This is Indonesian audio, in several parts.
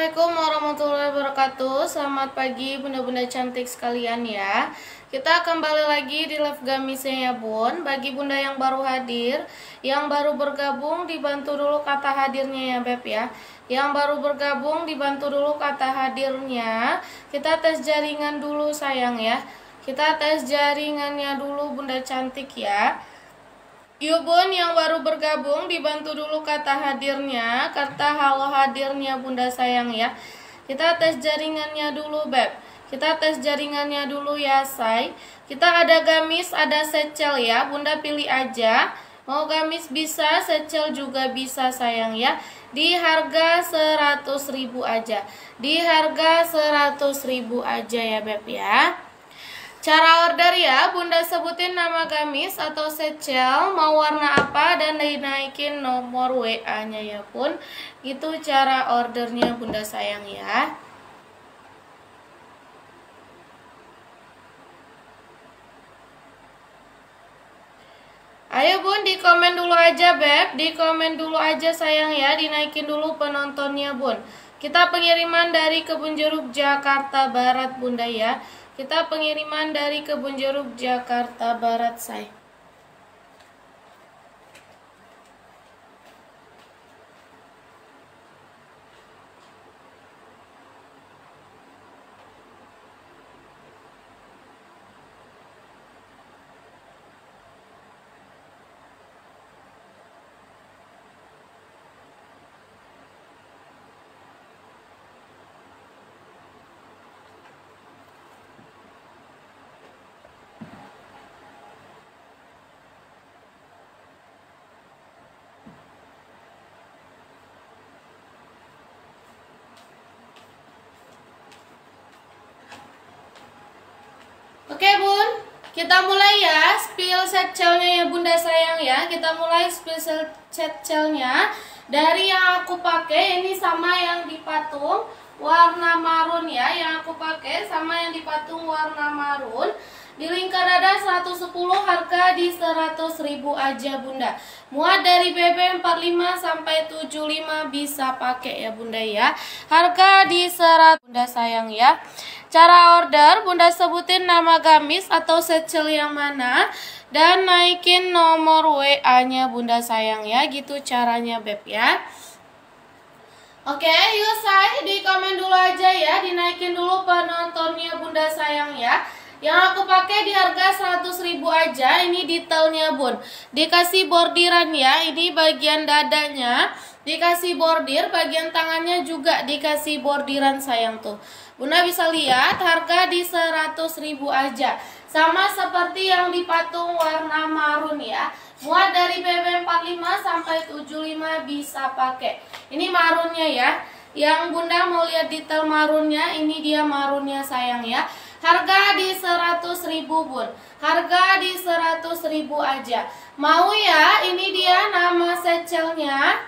Assalamualaikum warahmatullahi wabarakatuh. Selamat pagi bunda-bunda cantik sekalian ya. Kita kembali lagi di live gamisnya ya bun. Bagi bunda yang baru hadir Yang baru bergabung dibantu dulu kata hadirnya ya beb ya. Yang baru bergabung dibantu dulu kata hadirnya. Kita tes jaringan dulu sayang ya. Kita tes jaringannya dulu bunda cantik ya Yuk bun yang baru bergabung dibantu dulu kata hadirnya Kata halo hadirnya bunda sayang ya. Kita tes jaringannya dulu beb. Kita tes jaringannya dulu ya say Kita ada gamis ada secel ya. Bunda pilih aja. Mau gamis bisa secel juga bisa sayang ya. Di harga 100 ribu aja. Di harga 100 ribu aja ya beb ya Cara order ya, Bunda sebutin nama gamis atau secel, mau warna apa dan dinaikin nomor WA-nya ya pun. Itu cara ordernya Bunda sayang ya. Ayo bun, di komen dulu aja beb, di komen dulu aja sayang ya, dinaikin dulu penontonnya bun. Kita pengiriman dari Kebun Jeruk Jakarta Barat bunda ya. Kita pengiriman dari Kebun Jeruk Jakarta Barat, say. Oke bun, kita mulai ya spill setcelnya ya bunda sayang ya. Kita mulai spill setcelnya dari yang aku pakai ini sama yang di patung warna marun ya. Yang aku pakai sama yang di patung warna marun. Di lingkar dada 110 harga di 100 ribu aja bunda. Muat dari BB 45 sampai 75 bisa pakai ya bunda ya. Harga di 100 bunda sayang ya. Cara order bunda sebutin nama gamis atau secel yang mana Dan naikin nomor WA nya bunda sayang ya. Gitu caranya beb ya. Oke, yuk say di komen dulu aja ya, dinaikin dulu penontonnya bunda sayang ya. Yang aku pakai di harga 100 ribu aja Ini detailnya bun. Dikasih bordiran ya Ini bagian dadanya. Dikasih bordir Bagian tangannya juga dikasih bordiran sayang tuh. Bunda bisa lihat harga di 100 ribu aja. Sama seperti yang di patung warna marun ya. Muat dari BB 45 sampai 75 bisa pakai. Ini marunnya ya. Yang bunda mau lihat detail marunnya Ini dia marunnya sayang ya Harga di 100 ribu bun. Harga di 100 ribu aja. Mau ya ini dia nama secelnya?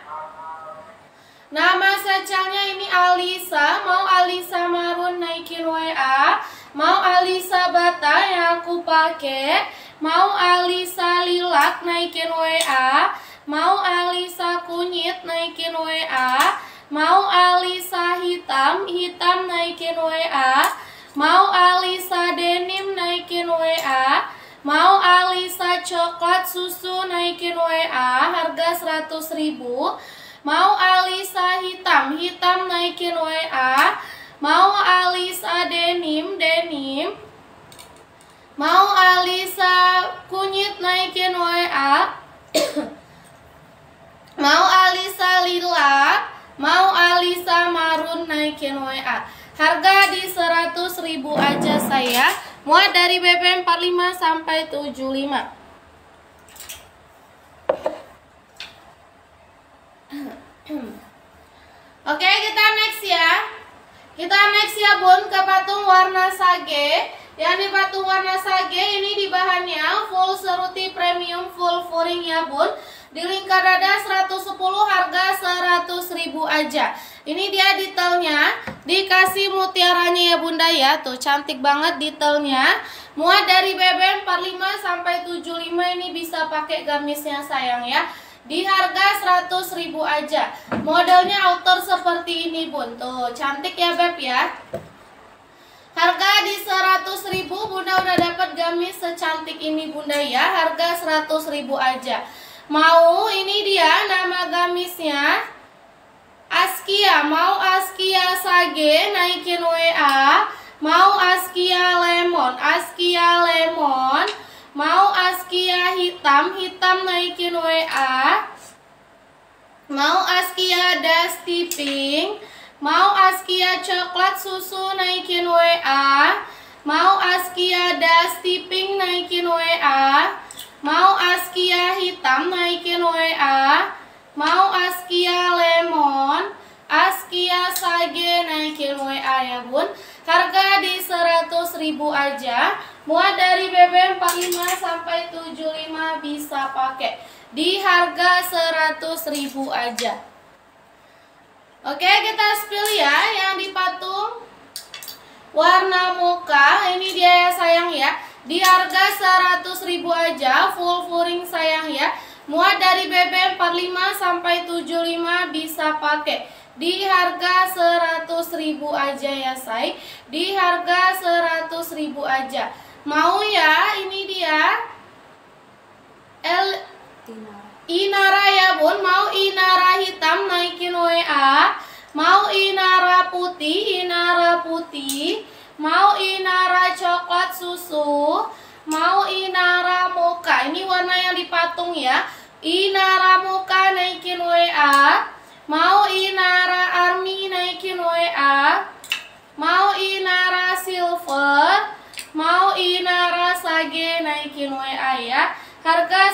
Nama secelnya ini Alisa. Mau Alisa marun naikin WA Mau Alisa bata yang aku pakai Mau Alisa lilac naikin WA Mau Alisa kunyit naikin WA Mau Alisa hitam Hitam naikin WA Mau Alisa denim naikin WA Mau Alisa coklat susu naikin WA Harga 100 ribu. Mau Alisa hitam Hitam naikin WA Mau Alisa denim Denim. Mau Alisa kunyit naikin WA Mau Alisa lila. Mau Alisa marun naikin WA Harga di 100 ribu aja saya. Muat dari BB 45 sampai 75 Oke kita next ya. Kita next ya bun ke patung warna sage. Yang di patung warna sage ini di bahannya full seruti premium full furing ya bun Di lingkar dada 110 harga 100 ribu aja ini dia detailnya, dikasih mutiaranya ya bunda ya, tuh cantik banget detailnya. Muat dari BB 45 sampai 75 ini bisa pakai gamisnya sayang ya. di harga 100.000 aja. Modelnya outer seperti ini, Bun. Tuh, cantik ya, Beb ya. Harga di 100.000 Bunda udah dapat gamis secantik ini Bunda ya. Harga 100.000 aja. Mau ini dia nama gamisnya. Askia, mau Askia Sage naikin WA. Mau Askia Lemon, Askia Lemon. Mau Askia hitam, hitam naikin WA. Mau Askia Dusty Pink. Mau Askia coklat susu naikin WA. Mau Askia Dusty Pink naikin WA. Mau Askia hitam naikin WA. Mau Askia lemon. Askia sage naikin WA ya bun. Harga di 100 ribu aja. Muat dari BBM 45 sampai 75 bisa pakai di harga 100 ribu aja. Oke, kita spill ya yang di patung warna muka. Ini dia ya sayang ya. Di harga 100 ribu aja, full furing sayang ya. Muat dari BBM 45 sampai 75 bisa pakai di harga 100 ribu aja ya say di harga 100 ribu aja Mau ya, ini dia. L Inara ya bun, mau Inara hitam naikin WA. Mau Inara putih, Inara putih. Mau Inara coklat susu. Mau Inara muka. Ini warna yang dipatung ya. Inara muka naikin WA. Mau Inara army naikin WA. Mau Inara silver. Mau Inara Sage naikin WA ya Harga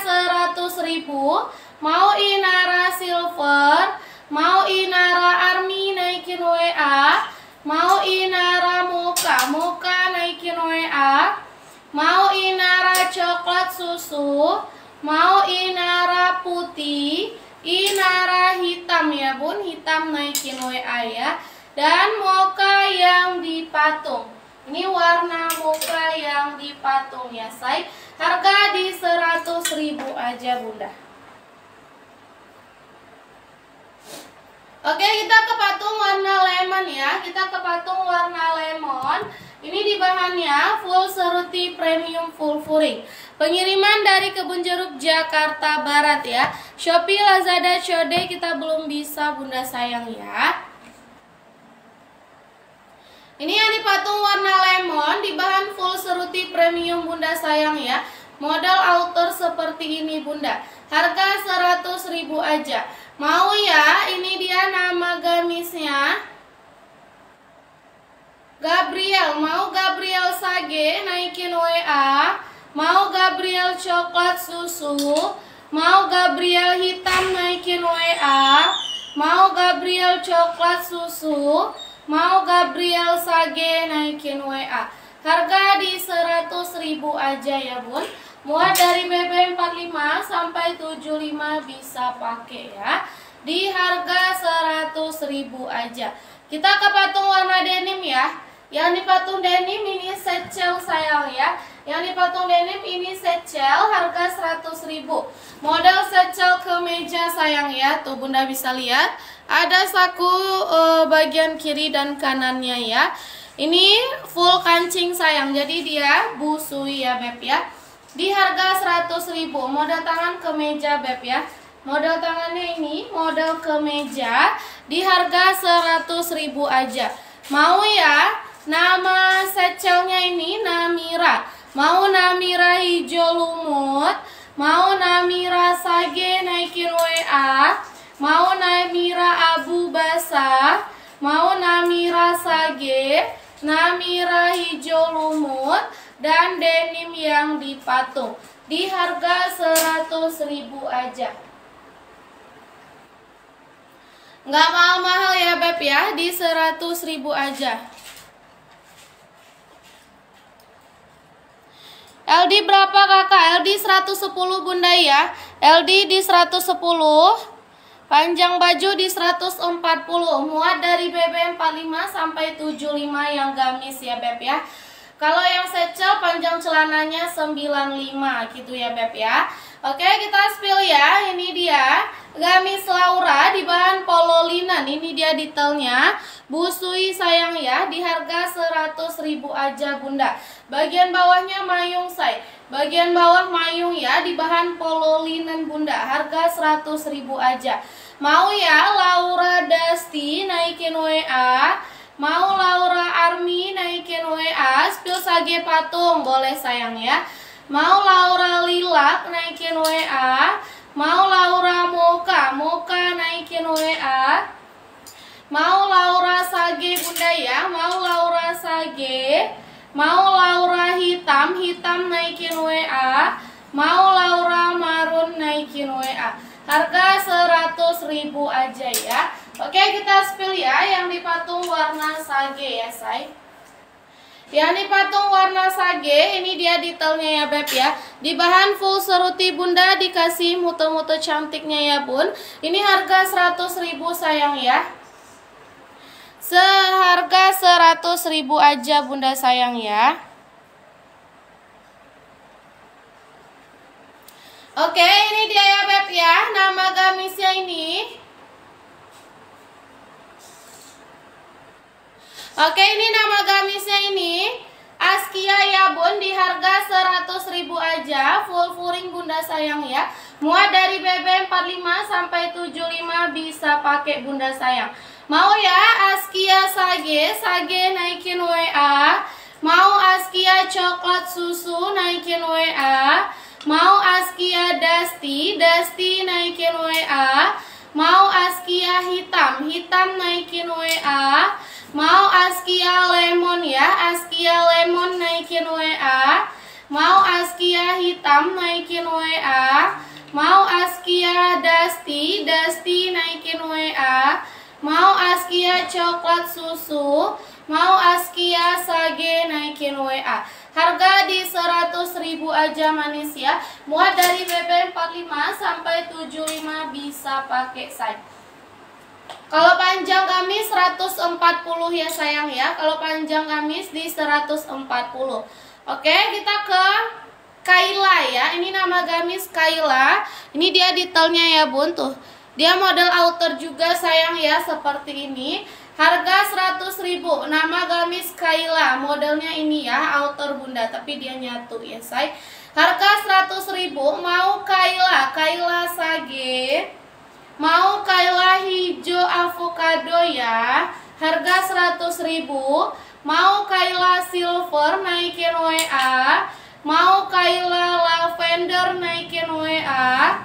100 ribu Mau Inara Silver Mau Inara Army naikin WA Mau Inara Muka Muka naikin WA Mau Inara Coklat Susu Mau Inara Putih Inara Hitam ya bun Hitam naikin WA ya Dan Moka yang dipatung ini warna muka yang dipatung ya say. Harga di 100 ribu aja bunda. Oke kita ke patung warna lemon ya. Kita ke patung warna lemon. Ini di bahannya full seruti premium full furing. Pengiriman dari Kebun Jeruk Jakarta Barat ya. Shopee, Lazada, Shode kita belum bisa bunda sayang ya. Ini yang dipatung warna lemon di bahan full seruti premium bunda sayang ya. Model outer seperti ini bunda. Harga 100 ribu aja. Mau ya? Ini dia nama gamisnya. Gabriel, mau Gabriel Sage naikin WA. Mau Gabriel coklat susu. Mau Gabriel hitam naikin WA. Mau Gabriel coklat susu. Mau Gabriel Sage naikin WA Harga di 100 ribu aja ya bun Muat dari BB 45 sampai 75 bisa pakai ya. Di harga 100 ribu aja. Kita ke patung warna denim ya. Yang di patung denim ini secel sayang ya. Yang di patung denim ini secel harga 100 ribu. Model secel kemeja sayang ya. Tuh bunda bisa lihat. Ada saku uh, bagian kiri dan kanannya ya. Ini full kancing sayang, jadi dia busui ya beb ya. Di harga 100.000 model tangan kemeja beb ya. Model tangannya ini model kemeja di harga 100.000 aja. Mau ya? Nama secelnya ini Namira. Mau Namira hijau lumut, mau Namira sage naikin WA mau Namira abu basah, mau Namira sage, Namira hijau lumut, dan denim yang dipatung. Di harga 100 ribu aja. Nggak mahal-mahal ya Beb ya, di 100 ribu aja. LD berapa kakak? LD 110 bunda ya LD di 110 Panjang baju di 140, muat dari BB 45 sampai 75 yang gamis ya Beb ya. Kalau yang secel panjang celananya 95 gitu ya Beb ya. Oke, kita spill ya. Ini dia gamis Laura di bahan polo linen. Ini dia detailnya. Busui sayang ya, di harga 100.000 aja Bunda. Bagian bawahnya mayung say. Bagian bawah mayung ya di bahan polo linen Bunda. Harga 100.000 aja. Mau ya Laura Dasti naikin WA. Mau Laura Army naikin WA. Spill sage patung. Boleh sayang ya. Mau Laura Lilak naikin WA Mau Laura Moka Moka naikin WA Mau Laura Sage bunda ya Mau Laura Sage. Mau Laura Hitam Hitam naikin WA Mau Laura Marun naikin WA Harga 100 ribu aja ya Oke kita spill ya Yang dipatung warna sage ya say Ya ini patung warna sage, ini dia detailnya ya beb ya. Di bahan full seruti bunda dikasih muter-muter cantiknya ya bun. Ini harga 100 ribu sayang ya. Seharga 100 ribu aja bunda sayang ya. Oke ini dia ya beb ya, nama gamisnya ini. Oke ini nama gamisnya ini. Askia ya bun di harga 100 ribu aja. Full furing bunda sayang ya. Muat dari BB 45 sampai 75 bisa pakai bunda sayang. Mau ya Askia Sage? Sage naikin WA Mau Askia coklat susu naikin WA Mau Askia Dusty? Dusty naikin WA Mau Askia hitam? Hitam naikin WA Mau Askia lemon ya, Askia lemon naikin WA. Mau Askia hitam naikin WA. Mau Askia dusty, dusty naikin WA. Mau Askia coklat susu. Mau Askia sage naikin WA. Harga di 100 ribu aja manis ya. Muat dari BB 45 sampai 75 bisa pakai size. Kalau panjang gamis 140 ya sayang ya. Kalau panjang gamis di 140. Oke, kita ke Kaila ya. Ini nama gamis Kaila. Ini dia detailnya ya, Bun tuh. Dia model outer juga sayang ya seperti ini. Harga 100.000. Nama gamis Kaila. Modelnya ini ya, outer Bunda, tapi dia nyatu ya, say. Harga 100.000. Mau Kaila, Kaila Sage. Mau Kaila hijau avocado ya? Harga 100 ribu. Mau Kaila silver naikin WA Mau Kaila lavender naikin WA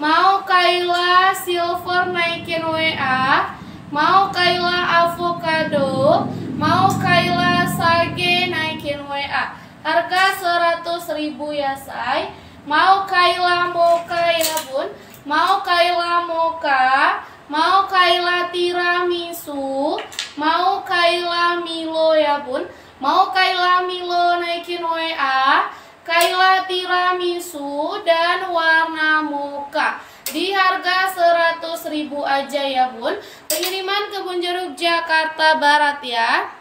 Mau Kaila silver naikin WA Mau Kaila avocado. Mau Kaila sage naikin WA Harga 100 ribu ya say Mau Kaila mocha ya bun Mau Kaila Moka, mau Kaila Tiramisu, mau Kaila Milo ya bun, mau Kaila Milo naikin WA, Kaila Tiramisu dan warna moka di harga 100 ribu aja ya bun. Pengiriman ke Bunjeruk Jakarta Barat ya.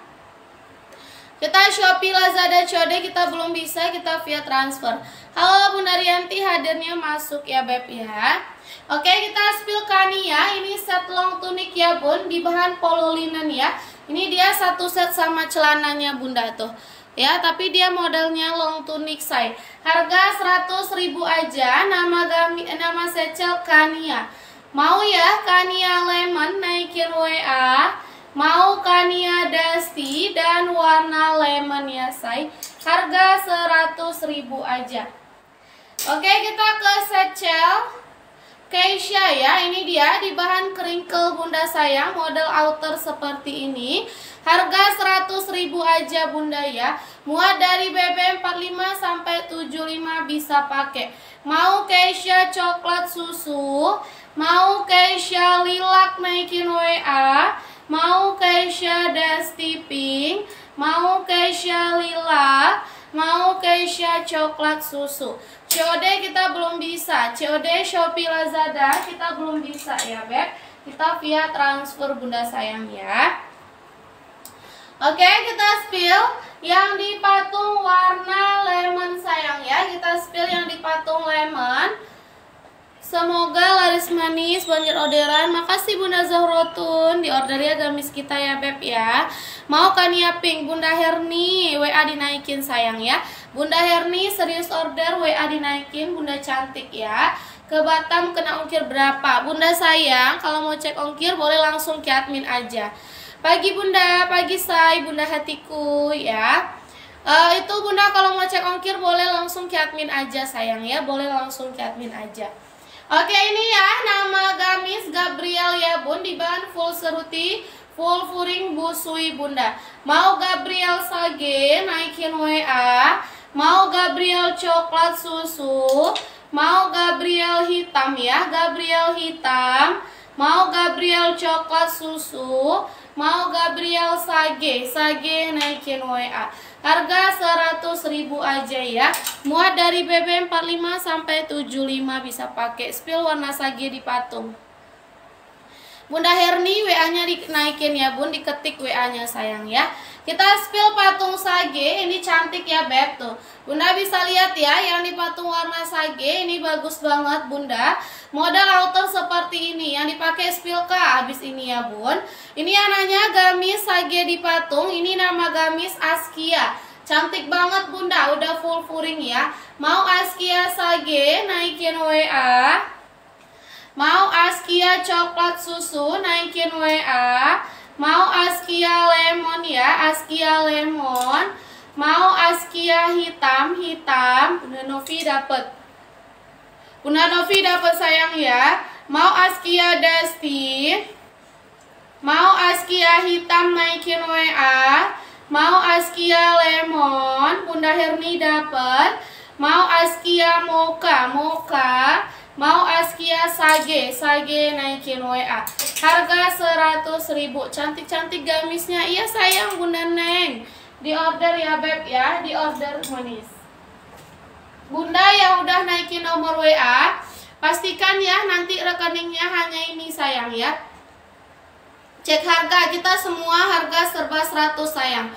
Kita Shopee, Lazada, Code kita belum bisa, kita via transfer. Halo Bunda Rianti, hadirnya masuk ya Beb ya. Oke, kita spill Kania. Ini set long tunik ya Bun, di bahan polo linen ya. Ini dia satu set sama celananya Bunda tuh. Ya, tapi dia modelnya long tunik say. Harga 100 ribu aja, nama gami, nama secel Kania. Mau ya Kania Lemon naikin WA Mau Kania Dusty dan warna lemon ya say Harga 100 ribu aja Oke kita ke secel Keisha ya. Ini dia di bahan crinkle bunda sayang Model outer seperti ini. Harga 100 ribu aja bunda ya. Muat dari BB 45 sampai 75 bisa pakai. Mau Keisha coklat susu Mau Keisha lilac naikin WA Mau Keisha Dusty Pink Mau Keisha Lila Mau Keisha Coklat Susu COD kita belum bisa COD Shopee Lazada kita belum bisa ya Beb Kita via transfer bunda sayang ya Oke kita spill yang di patung warna lemon sayang ya Kita spill yang di patung lemon Semoga laris manis, banjir orderan. Makasih Bunda Zahrotun di order ya gamis kita ya Beb ya. Mau Kania Pink, Bunda Herni, WA dinaikin sayang ya. Bunda Herni serius order, WA dinaikin, Bunda cantik ya. Ke Batam kena ongkir berapa? Bunda sayang, kalau mau cek ongkir boleh langsung ke admin aja. Pagi Bunda, pagi say, Bunda hatiku ya. Uh, itu Bunda kalau mau cek ongkir boleh langsung ke admin aja sayang ya, boleh langsung ke admin aja. Oke ini ya nama gamis Gabriel ya bun di bahan full seruti full furing busui bunda mau Gabriel sage naikin WA mau Gabriel coklat susu? Mau Gabriel hitam ya Gabriel hitam. Mau Gabriel coklat susu? Mau Gabriel sage? Sage naikin WA Harga 100 ribu aja ya. Muat dari BB 45 sampai 75 bisa pakai. Spill warna sage di patung Bunda Herni WA-nya dinaikin ya Bun, diketik WA-nya sayang ya. Kita spill patung sage, ini cantik ya Beb tuh. Bunda bisa lihat ya, yang di patung warna sage ini bagus banget Bunda. Model outer seperti ini, yang dipakai spill kah habis ini ya Bun. Ini anaknya gamis sage di patung, ini nama gamis Askia. Cantik banget Bunda, udah full furing ya. Mau Askia sage, naikin WA. Mau Askia coklat susu naikin WA Mau Askia lemon ya Askia lemon. Mau Askia hitam hitam. Bunda Novi dapat Bunda Novi dapat sayang ya. Mau Askia dusty. Mau Askia hitam naikin WA Mau Askia lemon Bunda Herni dapat Mau Askia mocha mocha Mau Askia Sage, Sage naikin WA. Harga 100 ribu. Cantik-cantik gamisnya. Iya sayang Bunda Neng. Di order ya Beb ya, di order manis. Bunda yang udah naikin nomor WA, pastikan ya nanti rekeningnya hanya ini sayang ya. Cek harga kita semua harga serba 100 sayang.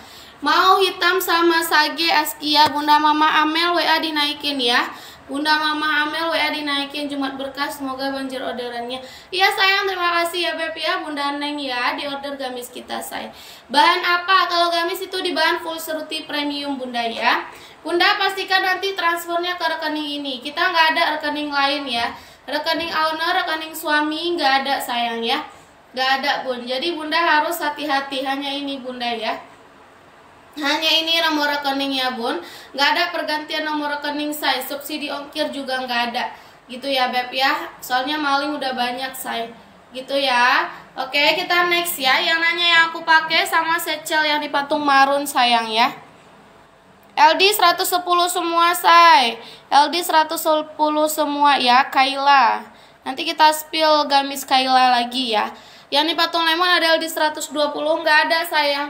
Mau hitam sama sage Askia Bunda Mama Amel WA dinaikin ya. Bunda Mama Amel WA dinaikin Jumat berkah semoga banjir orderannya. Iya sayang terima kasih ya Beb ya Bunda Neng ya di order gamis kita say. Bahan apa? Kalau gamis itu di bahan full seruti premium Bunda ya. Bunda pastikan nanti transfernya ke rekening ini. Kita nggak ada rekening lain ya. Rekening owner, rekening suami nggak ada sayang ya. Nggak ada bun. Jadi Bunda harus hati-hati hanya ini Bunda ya hanya ini nomor rekeningnya bun. Nggak ada pergantian nomor rekening saya subsidi ongkir juga nggak ada. Gitu ya beb ya. Soalnya maling udah banyak saya gitu ya. Oke kita next ya. Yang nanya yang aku pakai sama secel yang di patung marun sayang ya. LD 110 semua say LD 110 semua ya Kaila. Nanti kita spill gamis Kaila lagi ya. Yang di patung lemon ada LD 120 nggak ada sayang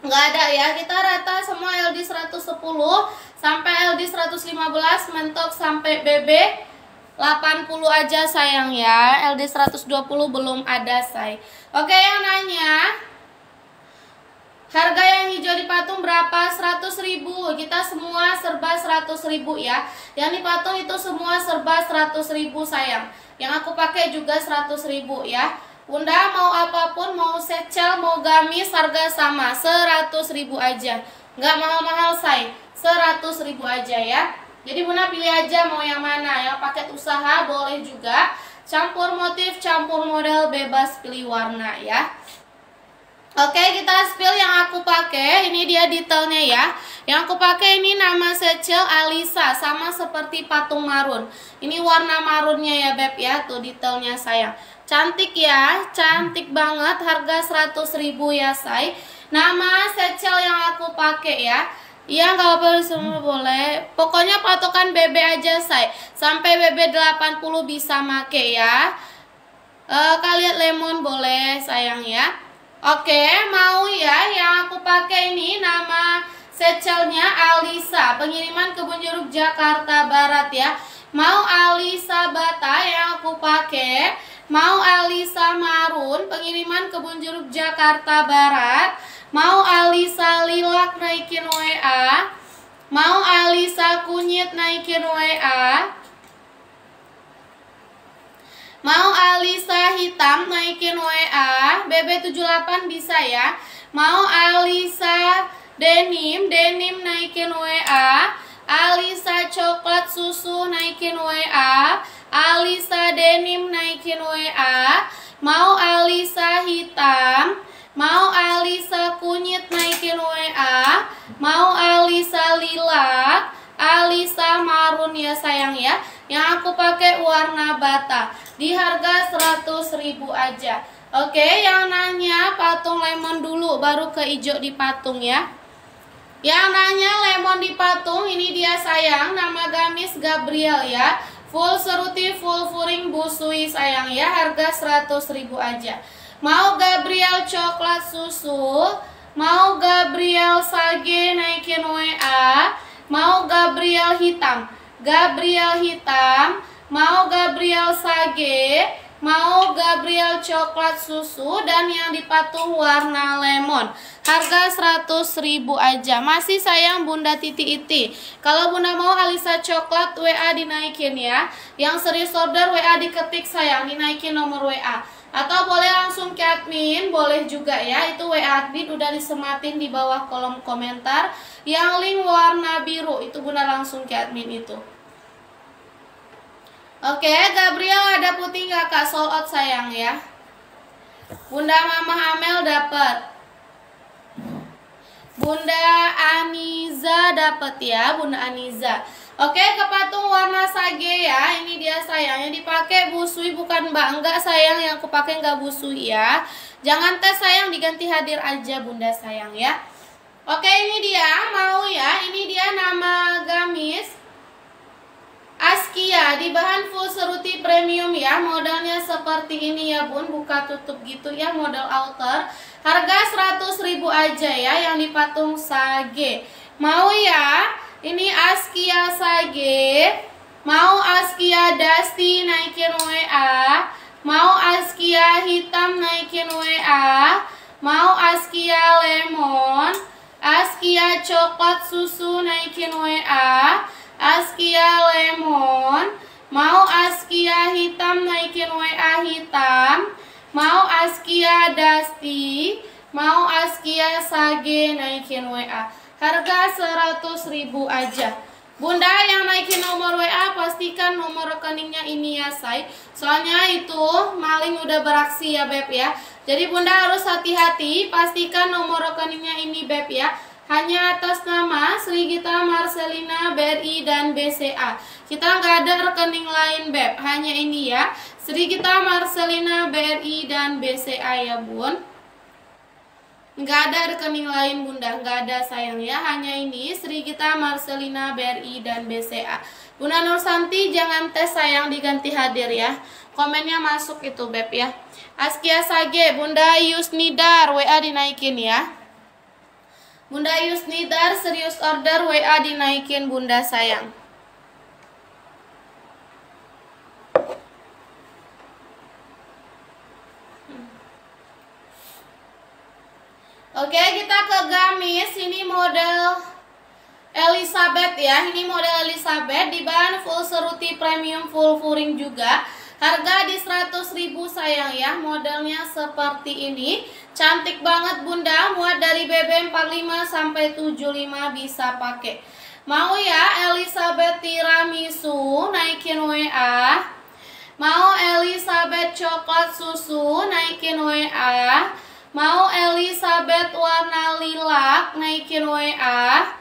nggak ada ya kita rata semua LD 110 sampai LD 115 mentok sampai BB 80 aja sayang ya. LD 120 belum ada say. Oke yang nanya harga yang hijau di patung berapa? 100 ribu. Kita semua serba 100 ribu ya. Yang di patung itu semua serba 100 ribu sayang. Yang aku pakai juga 100 ribu ya Bunda mau apa pun, mau secel, mau gamis, harga sama, 100 ribu aja. Nggak mahal-mahal say, 100 ribu aja ya. Jadi Bunda pilih aja mau yang mana, yang paket usaha boleh juga. Campur motif, campur model, bebas pilih warna ya. Oke, kita spill yang aku pakai. Ini dia detailnya ya. Yang aku pakai ini nama secel Alisa, sama seperti patung marun. Ini warna marunnya ya, Beb ya. Tuh detailnya sayang. Cantik ya, cantik banget. Harga 100 ribu ya, say. Nama secel yang aku pakai ya. Iya nggak apa-apa semua boleh. Pokoknya patokan BB aja say. Sampai BB 80 bisa make ya. Uh, kalian lemon boleh sayang ya. Oke, mau ya yang aku pakai ini nama secelnya Alisa, pengiriman Kebun Jeruk Jakarta Barat ya. Mau Alisa Bata yang aku pakai, mau Alisa Marun, pengiriman Kebun Jeruk Jakarta Barat, mau Alisa Lilak naikin WA, mau Alisa Kunyit naikin WA, Mau Alisa hitam naikin WA BB78 bisa ya. Mau Alisa denim Denim naikin WA Alisa coklat susu naikin WA Alisa denim naikin WA Mau Alisa hitam. Mau Alisa kunyit naikin WA Mau Alisa lilat. Alisa marun ya sayang ya. Yang aku pakai warna bata. Di harga 100 ribu aja. Oke yang nanya patung lemon dulu Baru ke hijau di patung ya. Yang nanya lemon di patung Ini dia sayang Nama gamis Gabriel ya Full seruti full furing busui sayang ya Harga 100 ribu aja. Mau Gabriel coklat susu Mau Gabriel sage naikin WA Mau Gabriel hitam. Gabriel hitam Mau Gabriel sage Mau Gabriel coklat susu Dan yang dipatung warna lemon Harga 100 ribu aja Masih sayang Bunda Titi Iti Kalau Bunda mau Alisa coklat WA dinaikin ya Yang serius order WA diketik sayang Dinaikin nomor WA atau boleh langsung ke admin, boleh juga ya. Itu WA admin udah disematin di bawah kolom komentar. Yang link warna biru itu bunda langsung ke admin itu. Oke, Gabriel ada putih nggak kak? Sold out sayang ya. Bunda Mama Amel dapat. Bunda Aniza dapat ya, Bunda Aniza. Oke, ke patung warna sage ya. Ini dia sayang. Yang dipakai busui bukan mbak. Enggak sayang, yang aku pakai enggak busui ya. Jangan tes sayang, diganti hadir aja bunda sayang ya. Oke, ini dia. Mau ya. Ini dia nama gamis. Askia di bahan full seruti premium ya. Modelnya seperti ini ya bun. Buka tutup gitu ya model outer Harga 100 ribu aja ya Yang dipatung sage. Mau ya? Ini Askia Sage. Mau Askia Dusty naikin WA Mau Askia hitam naikin WA Mau Askia lemon. Askia coklat susu naikin WA Askia lemon. Mau Askia hitam naikin WA hitam. Mau Askia Dusty Mau Askia Sage naikin WA Harga 100 ribu aja. Bunda yang naikin nomor WA pastikan nomor rekeningnya ini ya say. Soalnya itu maling udah beraksi ya Beb ya. Jadi Bunda harus hati-hati pastikan nomor rekeningnya ini Beb ya hanya atas nama Sri Gita Marcelina BRI dan BCA Kita nggak ada rekening lain Beb. Hanya ini ya. Sri Gita Marcelina BRI dan BCA ya Bun. Nggak ada rekening lain bunda, nggak ada sayang ya. Hanya ini Sri Gita Marcelina BRI dan BCA Bunda Nur Santi jangan tes sayang. Diganti hadir ya. Komennya masuk itu beb ya. Askia Sage Bunda Yusnidar WA dinaikin ya Bunda Yusnidar serius order WA dinaikin bunda sayang Oke, kita ke gamis. Ini model Elizabeth ya. Ini model Elizabeth di bahan full seruti premium full furing juga. Harga di 100 ribu sayang ya. Modelnya seperti ini. Cantik banget Bunda. Muat dari BB 45 sampai 75 bisa pakai. Mau ya Elizabeth tiramisu naikin WA. Mau Elizabeth coklat susu naikin WA. Mau Elizabeth warna lilac naikin WA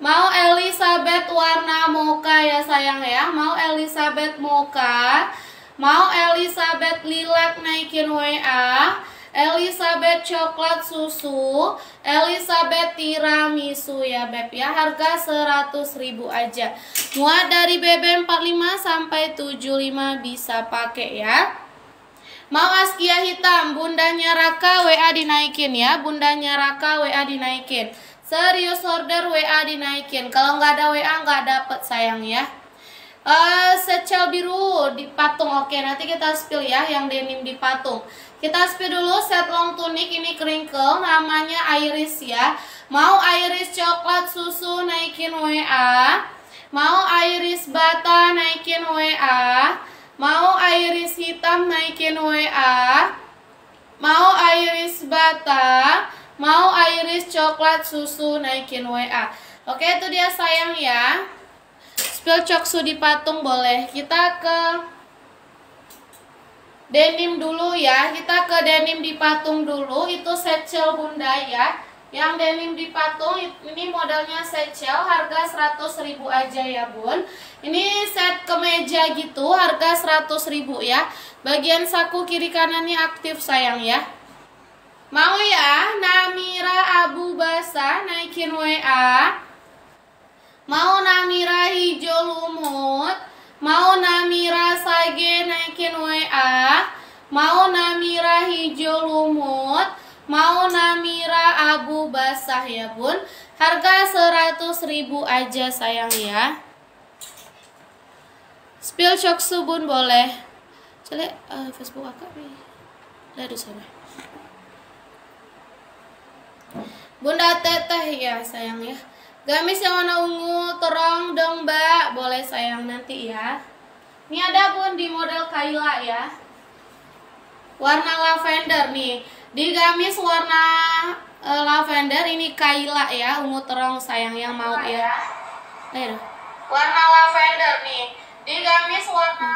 Mau Elizabeth warna mocha ya sayang ya. Mau Elizabeth mocha. Mau Elizabeth lilac naikin WA Elizabeth coklat susu. Elizabeth tiramisu ya beb ya. Harga 100 ribu aja. Muat dari BB 45 sampai 75 bisa pakai ya. Mau Askia hitam, bundanya Raka WA dinaikin ya, bundanya Raka WA dinaikin. Serius order WA dinaikin. Kalau nggak ada WA nggak dapet sayang ya. Uh, secel biru di patung. Oke, nanti kita spill ya yang denim di patung. Kita spill dulu set long tunik ini crinkle namanya Iris ya. Mau Iris coklat susu naikin WA. Mau Iris bata naikin WA. Mau iris hitam naikin WA. Mau iris bata. Mau iris coklat susu naikin WA. Oke, itu dia sayang ya. Spill coksu di patung boleh. Kita ke denim dulu ya. Kita ke denim di patung dulu. Itu satchel bunda ya. Yang denim di patung ini modelnya satchel harga 100.000 aja ya bun. Ini set kemeja gitu harga 100.000 ya. Bagian saku kiri kanannya aktif sayang ya. Mau ya, Namira Abu Basa naikin WA. Mau Namira hijau lumut. Mau Namira Sage naikin WA. Mau Namira hijau lumut. Mau Namira Abu Basah ya bun. Harga 100 ribu aja sayang ya. Spill shock subun boleh. Coba uh, Facebook akak nih. Lalu sana. Bunda teteh ya sayang ya. Gamis yang warna ungu, terong dong mbak. Boleh sayang nanti ya. Ini ada pun di model Kaila ya. Warna lavender nih. Di gamis warna uh, lavender ini Kaila ya. Ungu terong sayang yang mau ya. Ayo. Warna lavender nih. Di gamis warna...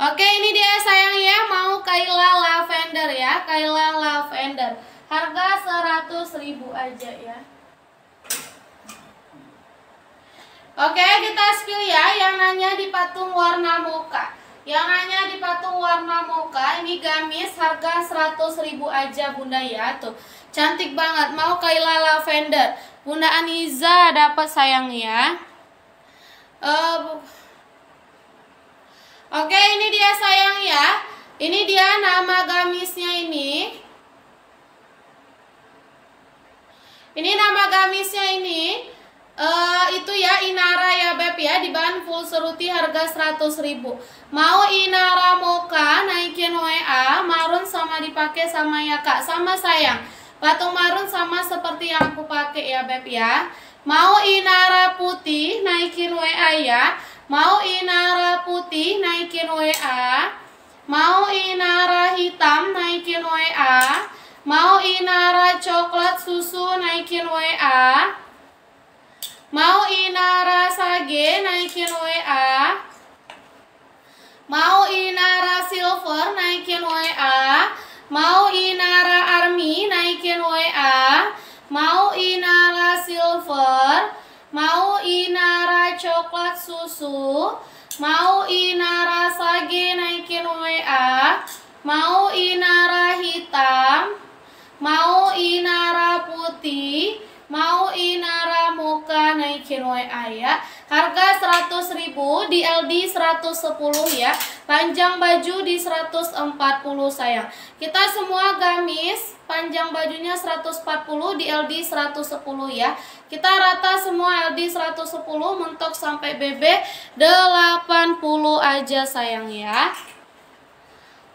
Oke ini dia sayang ya. Mau Kaila lavender ya. Kaila lavender. Harga 100 ribu aja ya. Oke, kita spill ya yang nanya di patung warna moka. Yang nanya di patung warna moka, ini gamis harga 100 ribu aja Bunda ya. Tuh, cantik banget. Mau Kaila lavender. Bunda Aniza dapat sayang ya. Uh, Oke, ini dia sayang ya. Ini dia nama gamisnya ini. Ini nama gamisnya ini uh, itu ya Inara ya Beb ya di bahan full seruti harga 100.000. Mau Inara Moka naikin WA, marun sama dipakai sama ya Kak, sama sayang. Patung marun sama seperti yang aku pakai ya Beb ya. Mau Inara putih naikin WA ya. Mau Inara putih naikin WA. Mau Inara hitam naikin WA. Mau Inara coklat susu naikin WA Mau Inara sage naikin WA Mau Inara silver naikin WA Mau Inara army naikin WA Mau Inara silver? Mau Inara coklat susu? Mau Inara sage naikin WA Mau Inara hitam mau inara putih mau inara muka naikin WA ya harga 100.000 di LD 110 ya. Panjang baju di 140 sayang. Kita semua gamis panjang bajunya 140 di LD 110 ya. Kita rata semua LD 110 mentok sampai BB 80 aja sayang ya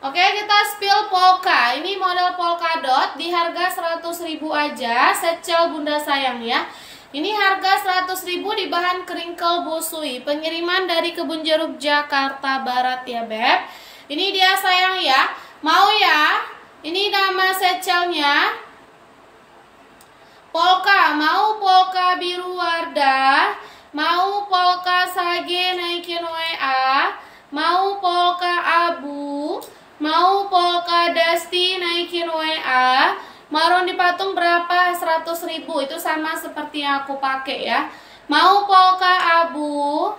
Oke kita spill polka. Ini model polka dot di harga 100.000 aja. Secel bunda sayang ya. Ini harga 100.000 di bahan keringkel busui. Pengiriman dari kebun jeruk Jakarta Barat ya beb. Ini dia sayang ya. Mau ya? Ini nama secelnya. Polka. Mau polka biru wardah. Mau polka sage dusty naikin WA Maron dipatung berapa? 100 ribu. Itu sama seperti yang aku pakai ya. Mau polka abu?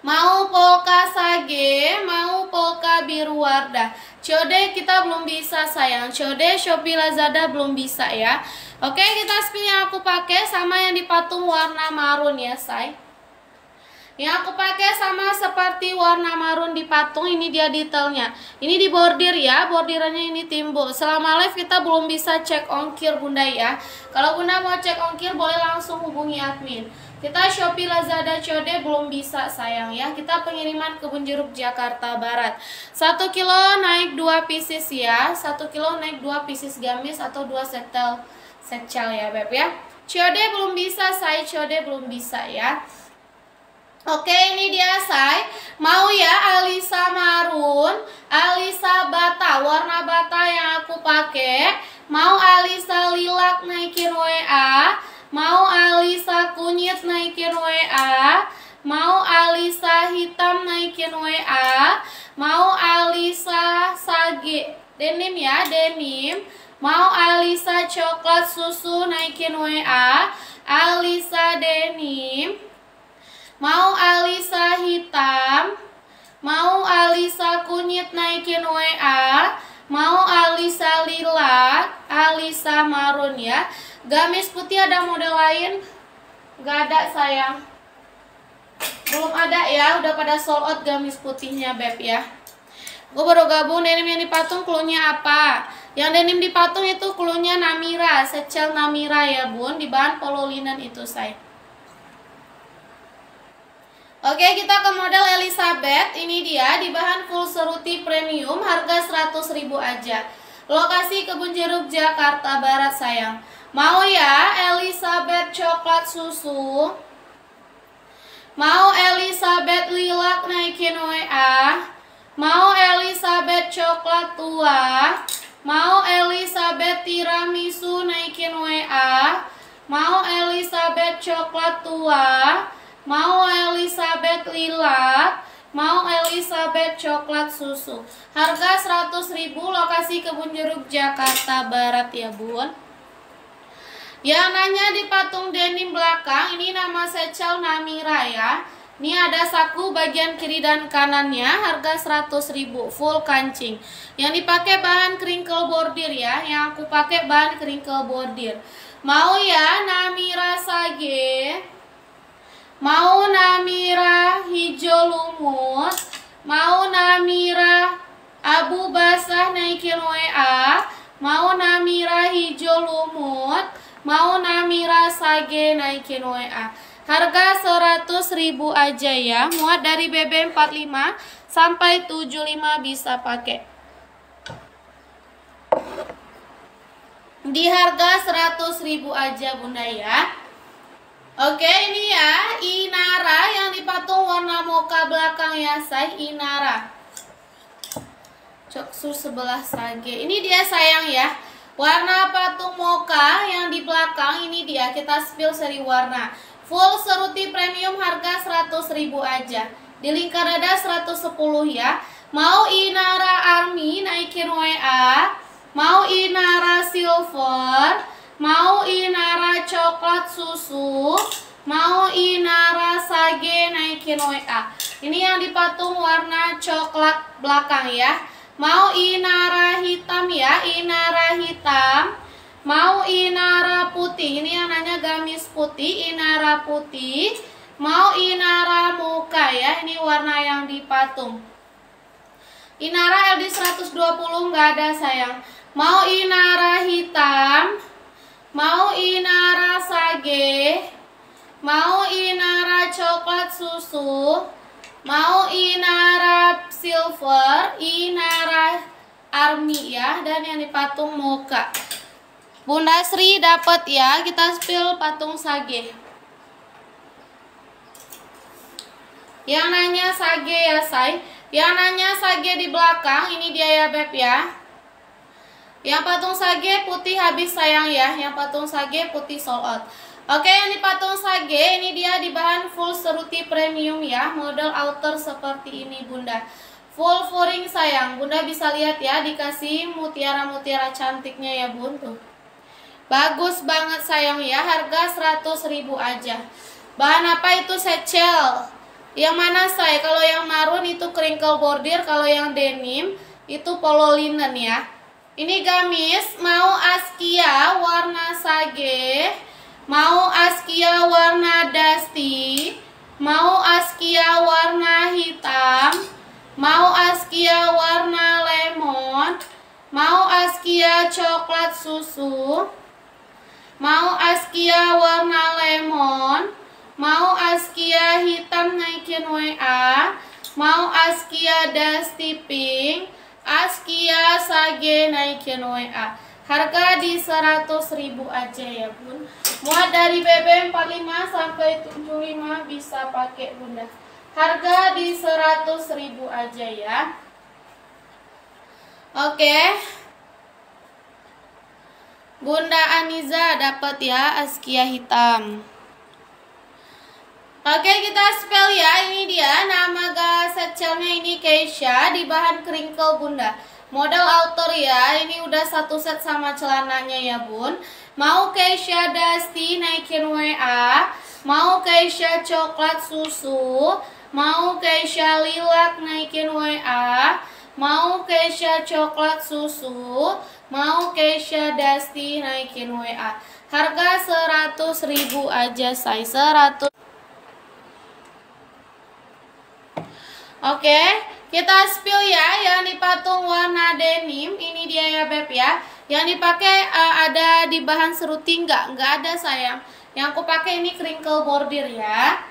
Mau polka sage? Mau polka biru wardah? Code kita belum bisa sayang. Code Shopee Lazada belum bisa ya. Oke kita spin yang aku pakai Sama yang dipatung warna marun ya say yang aku pakai sama seperti warna marun di patung ini dia detailnya. Ini di bordir ya, bordirannya ini timbul. Selama live kita belum bisa cek ongkir bunda ya. Kalau bunda mau cek ongkir boleh langsung hubungi admin. Kita Shopee Lazada COD belum bisa sayang ya. Kita pengiriman ke Jeruk Jakarta Barat. 1 kilo naik 2 pieces ya. 1 kilo naik 2 pieces gamis atau 2 setel secel ya beb ya. COD belum bisa, saya COD belum bisa ya. Oke, ini dia say. Mau ya Alisa marun, Alisa bata, warna bata yang aku pakai. Mau Alisa lilac naikin WA, mau Alisa kunyit naikin WA, mau Alisa hitam naikin WA, mau Alisa sage denim ya, denim. Mau Alisa coklat susu naikin WA, Alisa denim. Mau Alisa hitam Mau Alisa kunyit naikin WA Mau Alisa lila Alisa marun ya. Gamis putih ada model lain? Gak ada sayang. Belum ada ya Udah pada sold out gamis putihnya Beb ya. Gue baru gabung denim yang dipatung klunya apa? Yang denim dipatung itu klunya Namira Secel Namira ya bun. Di bahan polo linen itu saya Oke, kita ke model Elizabeth. Ini dia di bahan full seruti premium, harga 100.000 aja. Lokasi Kebun Jeruk Jakarta Barat, sayang. Mau ya Elizabeth coklat susu? Mau Elizabeth lilac naikin WA? Mau Elizabeth coklat tua? Mau Elizabeth tiramisu naikin WA? Mau Elizabeth coklat tua? Mau Elizabeth lilat, mau Elizabeth coklat susu. Harga 100.000 lokasi Kebun Jeruk Jakarta Barat ya, Bun. Yang nanya di patung denim belakang, ini nama secel Namira ya. Ini ada saku bagian kiri dan kanannya, harga 100.000 full kancing. Yang dipakai bahan crinkle bordir ya, yang aku pakai bahan crinkle bordir. Mau ya Namira Sage? Mau Namira hijau lumut Mau Namira abu basah naikin WA Mau Namira hijau lumut Mau Namira sage naikin WA Harga 100 ribu aja ya Muat dari BB 45 sampai 75 bisa pakai. Di harga 100 ribu aja bunda ya Oke ini ya Inara yang dipatung warna moka belakang ya say Inara. Coksu sebelah sage. Ini dia sayang ya. Warna patung moka yang di belakang ini dia. Kita spill seri warna. Full seruti premium harga 100 ribu aja. Di lingkar dada 110 ya. Mau Inara Army naikin WA Mau Inara Silver Mau Inara coklat susu Mau Inara sage naikin WA Ini yang dipatung warna coklat belakang ya. Mau Inara hitam ya Inara hitam. Mau Inara putih Ini yang nanya gamis putih Inara putih. Mau Inara muka ya Ini warna yang dipatung. Inara LD 120 nggak ada sayang. Mau Inara hitam Mau Inara sage Mau Inara coklat susu Mau Inara silver Inara army ya Dan yang dipatung moka Bunda Sri dapat ya Kita spill patung sage. Yang nanya sage ya say Yang nanya sage di belakang Ini dia ya Beb ya yang patung sage putih habis sayang ya. Yang patung sage putih sold out. Oke, yang di patung sage ini dia di bahan full seruti premium ya. Model outer seperti ini Bunda. Full furing sayang. Bunda bisa lihat ya dikasih mutiara-mutiara cantiknya ya Bun tuh. Bagus banget sayang ya. Harga 100 ribu aja. Bahan apa itu secel? Yang mana saya? Kalau yang marun itu crinkle bordir, kalau yang denim itu polo linen ya. Ini gamis mau askia warna sage, mau askia warna dusty, mau askia warna hitam, mau askia warna lemon, mau askia coklat susu, mau askia warna lemon, mau askia hitam naikin WA, mau askia dusty pink, Askia Sage naikin WA Harga di 100 ribu aja ya bun. Muat dari BB 45 sampai 75 bisa pakai bunda. Harga di 100 ribu aja ya. Oke. Bunda Aniza dapat ya askia hitam Oke kita spell ya. Ini dia nama gas ini Keisha di bahan crinkle bunda. Model outer ya, ini udah satu set sama celananya ya bun. Mau Keisha Dusty naikin WA Mau Keisha coklat susu Mau Keisha lilac naikin WA Mau Keisha coklat susu Mau Keisha Dusty naikin WA Harga 100 ribu aja say 100 Oke. Kita spill ya yang di patung warna denim. Ini dia ya Beb ya. Yang dipakai uh, ada di bahan seruting nggak? Nggak ada sayang. Yang aku pakai ini crinkle bordir ya.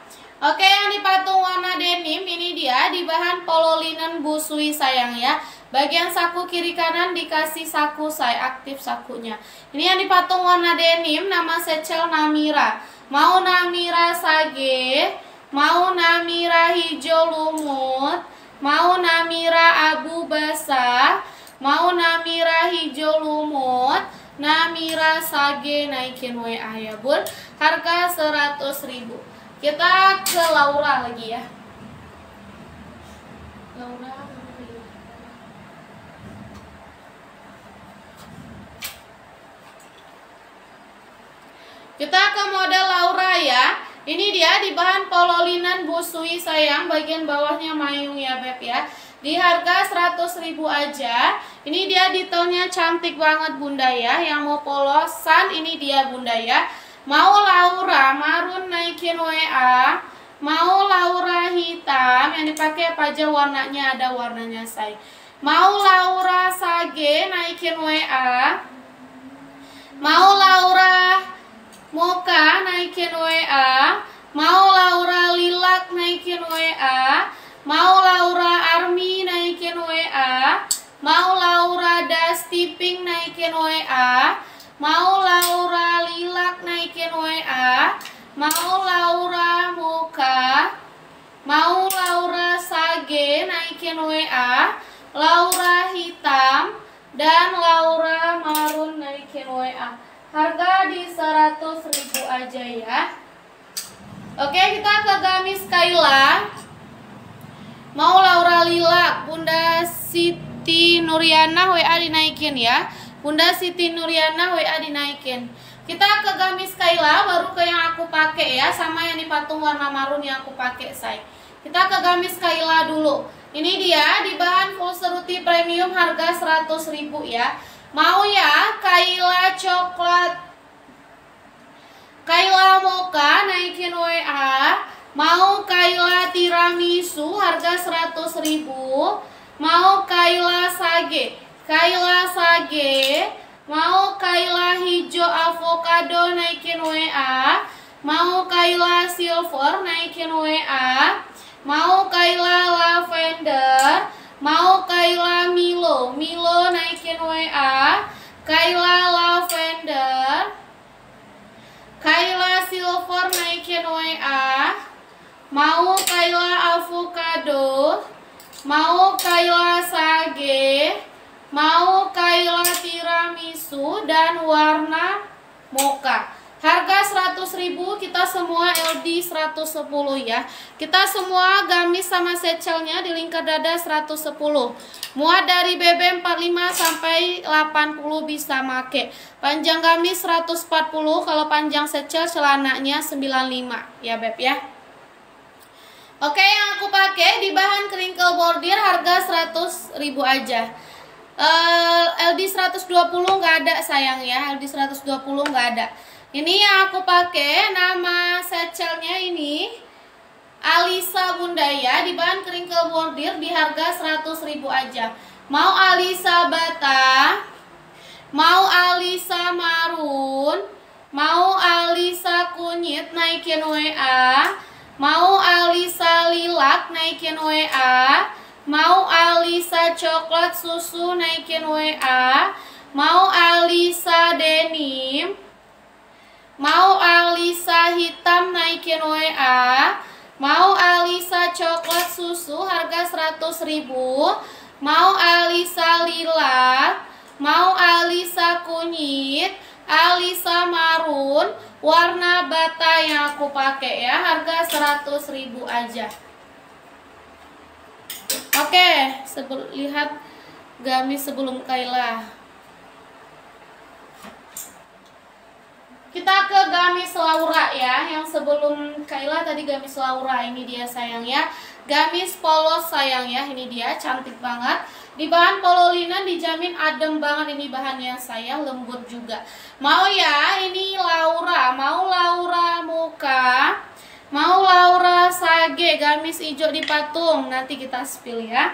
Oke, yang di patung warna denim ini dia di bahan polo linen busui sayang ya. Bagian saku kiri kanan dikasih saku saya aktif sakunya. Ini yang di patung warna denim nama secel Namira. Mau Namira sage, mau Namira hijau lumut, Mau Namira abu basah, mau Namira hijau lumut, Namira sage naikin WA ya bun. Harga 100 ribu. Kita ke Laura lagi ya. Laura Kita ke model Laura ya. Ini dia di bahan pololinan busui sayang bagian bawahnya mayung ya beb ya. Di harga 100 ribu aja. Ini dia detailnya cantik banget bunda ya. Yang mau polosan ini dia bunda ya. Mau Laura marun naikin WA. Mau Laura hitam yang dipakai apa aja warnanya ada warnanya say. Mau Laura sage naikin WA. Mau Laura Moka naikin WA Mau Laura Lilak naikin WA Mau Laura Army naikin WA Mau Laura Dusty Pink naikin WA Mau Laura Lilak naikin WA Mau Laura Moka. Mau Laura Sage naikin WA Laura Hitam dan Laura Marun naikin WA Harga di 100 ribu aja ya. Oke kita ke gamis Kaila. Mau Laura Lila Bunda Siti Nuriana WA dinaikin ya. Bunda Siti Nuriana WA dinaikin. Kita ke gamis Kaila baru ke yang aku pakai ya sama yang di patung warna marun yang aku pakai say. Kita ke gamis Kaila dulu. Ini dia di bahan full seruti premium harga 100 ribu ya Mau ya Kaila coklat. Kaila mocha naikin WA Mau Kaila tiramisu harga 100 ribu. Mau Kaila sage Kaila sage. Mau Kaila hijau avocado naikin WA Mau Kaila silver naikin WA Mau Kaila lavender Mau Kayla Milo? Milo naikin WA Kayla Lavender. Kayla Silver naikin WA Mau Kayla Avocado. Mau Kayla Sage. Mau Kayla Tiramisu Dan warna Mocha Harga 100.000 kita semua LD 110 ya. Kita semua gamis sama sechelnya di lingkar dada 110. Muat dari BB 45 sampai 80 bisa make. Panjang gamis 140 kalau panjang secel celananya 95 ya Beb ya. Oke, yang aku pakai di bahan crinkle bordir harga 100.000 aja. Uh, LD 120 nggak ada sayang ya, LD 120 nggak ada. Ini yang aku pakai nama sechelnya ini Alisa Bundaya di bahan crinkle bordir di harga 100.000 aja. Mau Alisa bata, mau Alisa marun, mau Alisa kunyit naikin WA, mau Alisa lilac naikin WA, mau Alisa coklat susu naikin WA, Mau Alisa denim. Mau Alisa hitam naikin WA. Mau Alisa coklat susu harga 100.000. Mau Alisa lila. Mau Alisa kunyit. Alisa marun. Warna bata yang aku pakai ya. Harga 100.000 aja. Oke, lihat gamis sebelum Kaila. Kita ke gamis Laura ya, yang sebelum Kaila tadi gamis Laura ini dia sayang ya. Gamis polos sayang ya, ini dia cantik banget. Di bahan polo linen dijamin adem banget ini bahannya sayang, lembut juga. Mau ya, ini Laura, mau Laura muka, mau Laura sage gamis hijau di patung. Nanti kita spill ya.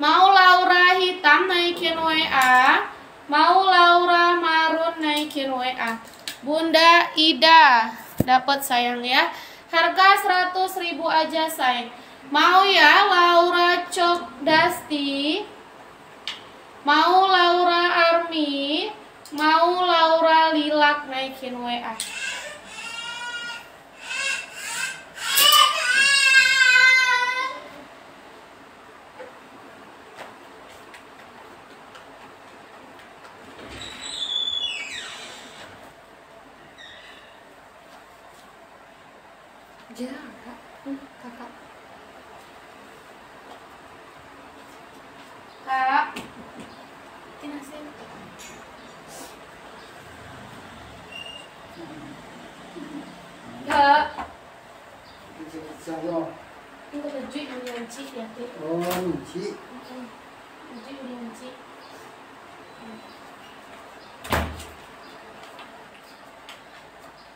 Mau Laura hitam naikin WA, mau Laura marun naikin WA. Bunda Ida dapat sayang ya. Harga 100.000 aja sayang. Mau ya Laura Cok Dasti. Mau Laura Army. Mau Laura Lilak naikin WA. Jarang kak. Hmm, kakak. Kak. Ini nasi. Kak. Saya, Ini baju yang lanci ya, Tik. oh, Nici. Baju yang lanci.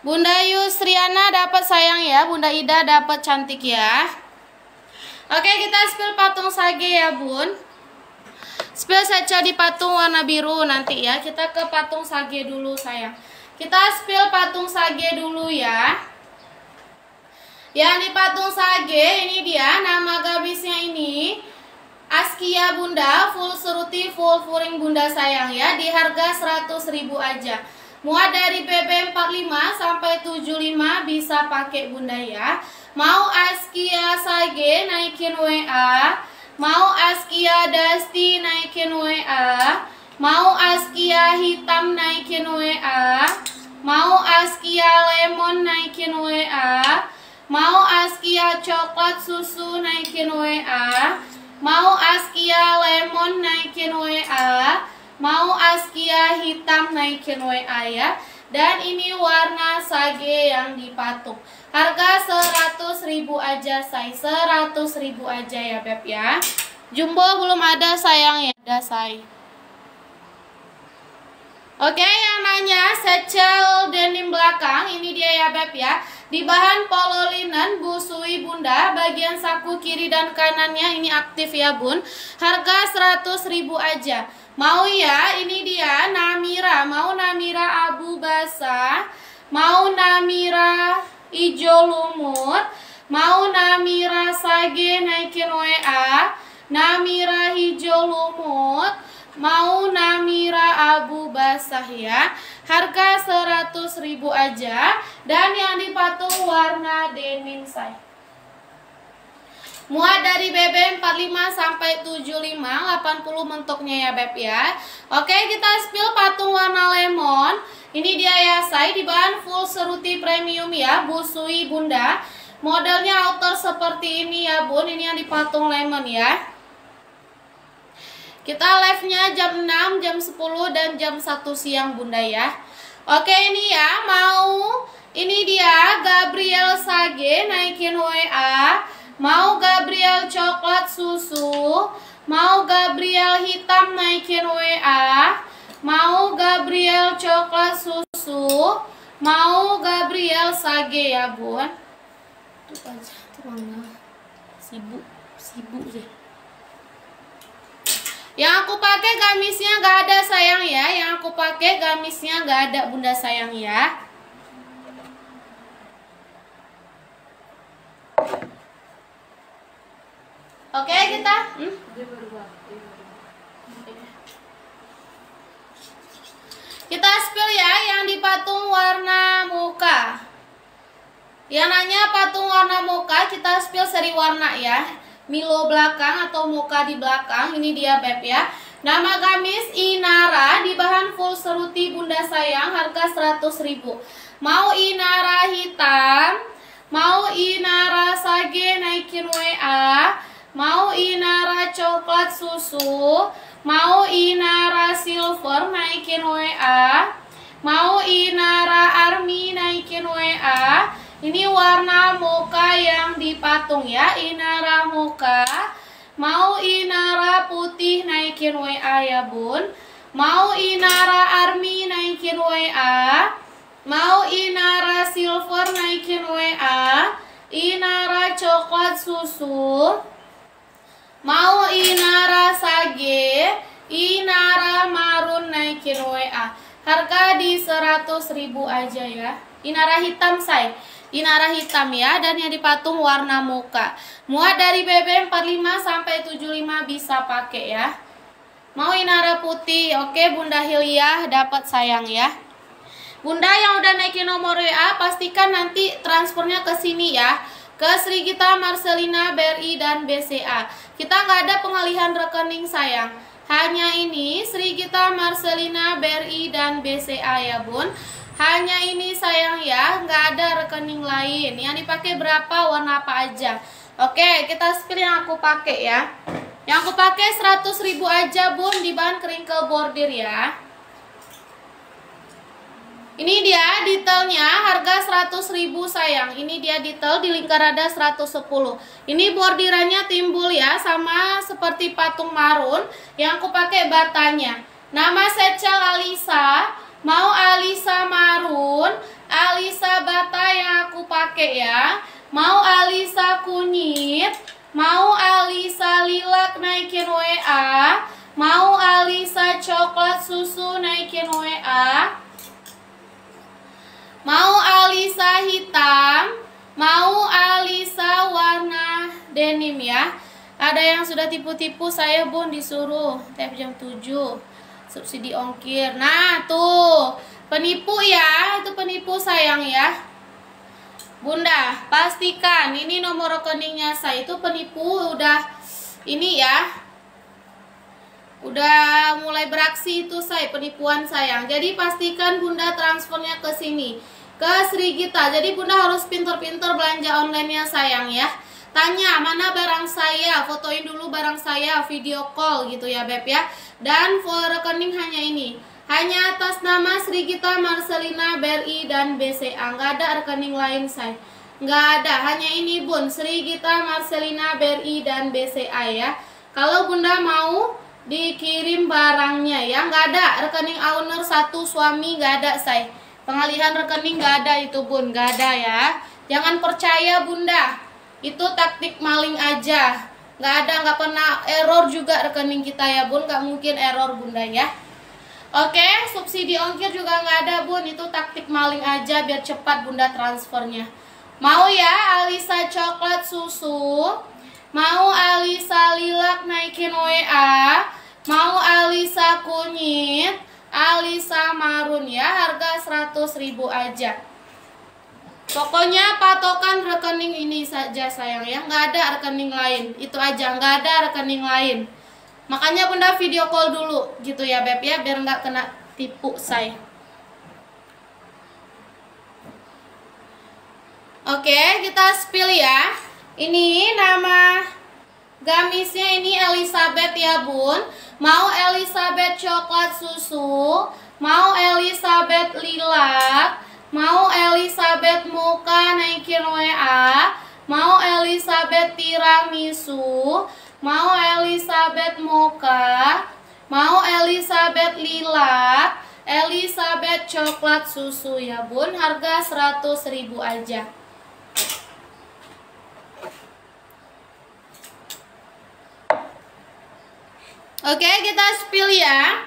Bunda Yusriana dapat sayang ya, Bunda Ida dapat cantik ya. Oke, kita spill patung sage ya, Bun. Spill saja di patung warna biru nanti ya. Kita ke patung sage dulu, sayang. Kita spill patung sage dulu ya. Yang di patung sage ini dia nama gabisnya ini Askia Bunda full seruti full furing Bunda sayang ya di harga 100.000 aja. Muat dari BB 45 sampai 75 bisa pakai Bunda ya. Mau Askia Sage naikin WA, mau Askia Dasti naikin WA, mau Askia hitam naikin WA, mau Askia lemon naikin WA, mau Askia coklat susu naikin WA, mau Askia lemon naikin WA, mau Askia hitam naikin WA ya. Dan ini warna sage yang dipatung. Harga 100.000 aja say. 100.000 aja ya Beb ya. Jumbo belum ada sayang ya. Ada say. Oke, yang nanya secel denim belakang, ini dia ya Beb ya. Di bahan polo linen busui bunda, bagian saku kiri dan kanannya ini aktif ya bun. Harga 100.000 aja. Mau ya, ini dia Namira. Mau Namira abu basah, mau Namira hijau lumut, mau Namira sage naikin WA, Namira hijau lumut, mau Namira abu basah ya. Harga 100.000 aja dan yang dipatung warna denim saya. Muat dari BB 45 sampai 75, 80 mentoknya ya Beb ya. Oke, kita spill patung warna lemon. Ini dia ya, saya di bahan full seruti premium ya, busui bunda. Modelnya outer seperti ini ya bun, ini yang dipatung lemon ya. Kita live-nya jam 6, jam 10, dan jam 1 siang bunda ya. Oke ini ya, mau ini dia Gabriel Sage naikin WA. Mau Gabriel coklat susu, mau Gabriel hitam naikin WA, mau Gabriel coklat susu, mau Gabriel sage ya bun. Tuh aja, tuh mana? Sibuk, sibuk deh. Yang aku pakai gamisnya gak ada sayang ya, yang aku pakai gamisnya gak ada bunda sayang ya. Oke kita. Hmm? Kita spill ya yang di patung warna muka. Yang nanya patung warna muka, kita spill seri warna ya. Milo belakang atau muka di belakang, ini dia beb ya. Nama gamis Inara di bahan full seruti Bunda Sayang harga 100.000. Mau Inara hitam, mau Inara sage naikin WA, mau Inara coklat susu, mau Inara silver naikin WA, mau Inara army naikin WA. Ini warna muka yang dipatung ya, Inara muka. Mau Inara putih naikin WA ya bun. Mau Inara Army naikin WA Mau Inara Silver naikin WA Inara coklat susu. Mau Inara Sage. Inara Marun naikin WA Harga di 100 ribu aja ya. Inara hitam say Inara hitam ya dan yang dipatung warna muka. Muat dari BB 45 sampai 75 bisa pakai ya. Mau Inara putih, oke Bunda Hilya dapat sayang ya. Bunda yang udah naikin nomor WA pastikan nanti transfernya ke sini ya. Ke Sri Gita Marcelina BRI dan BCA. Kita nggak ada pengalihan rekening sayang. Hanya ini Sri Gita Marcelina BRI dan BCA ya bun. Hanya ini sayang ya, nggak ada rekening lain. Yang dipakai berapa, warna apa aja. Oke, kita spill yang aku pakai ya. Yang aku pakai 100 ribu aja bun di bahan crinkle bordir ya. Ini dia detailnya harga 100 ribu sayang. Ini dia detail di lingkar ada 110. Ini bordirannya timbul ya sama seperti patung marun yang aku pakai batanya. Nama Secel Alisa Mau Alisa marun, Alisa bata yang aku pakai ya. Mau Alisa kunyit, mau Alisa lilac naikin WA, mau Alisa coklat susu naikin WA. Mau Alisa hitam, mau Alisa warna denim ya. Ada yang sudah tipu-tipu saya bun disuruh tap jam 7 subsidi ongkir. Nah tuh penipu ya itu penipu sayang ya. Bunda pastikan ini nomor rekeningnya saya itu penipu udah ini ya. Udah mulai beraksi itu saya penipuan sayang. Jadi pastikan bunda transfernya ke sini ke Sri Gita. Jadi bunda harus pinter-pinter belanja online nya sayang ya tanya mana barang saya? Fotoin dulu barang saya video call gitu ya beb ya. Dan for rekening hanya ini. Hanya atas nama Sri Gita Marcelina BRI dan BCA nggak ada rekening lain saya nggak ada. Hanya ini bun. Sri Gita Marcelina BRI dan BCA ya. Kalau bunda mau dikirim barangnya ya. Nggak ada. Rekening owner satu suami nggak ada saya pengalihan rekening nggak ada itu bun. Nggak ada ya. Jangan percaya bunda itu taktik maling aja. Nggak ada nggak pernah error juga rekening kita ya bun. Nggak mungkin error bunda ya. Oke subsidi ongkir juga nggak ada bun. Itu taktik maling aja biar cepat bunda transfernya. Mau ya Alisa coklat susu? Mau Alisa lilac naikin WA mau Alisa kunyit? Alisa marun ya harga 100 ribu aja Pokoknya patokan rekening ini saja sayang ya, nggak ada rekening lain. Itu aja, nggak ada rekening lain. Makanya bunda video call dulu gitu ya beb ya, biar nggak kena tipu saya. Oke, kita spill ya. Ini nama gamisnya ini Elizabeth ya bun. Mau Elizabeth coklat susu, mau Elizabeth lilac, Mau Elizabeth muka naikin WA Mau Elizabeth tiramisu Mau Elizabeth muka Mau Elizabeth lilat Elizabeth coklat susu. Ya bun Harga 100 ribu aja. Oke kita spill ya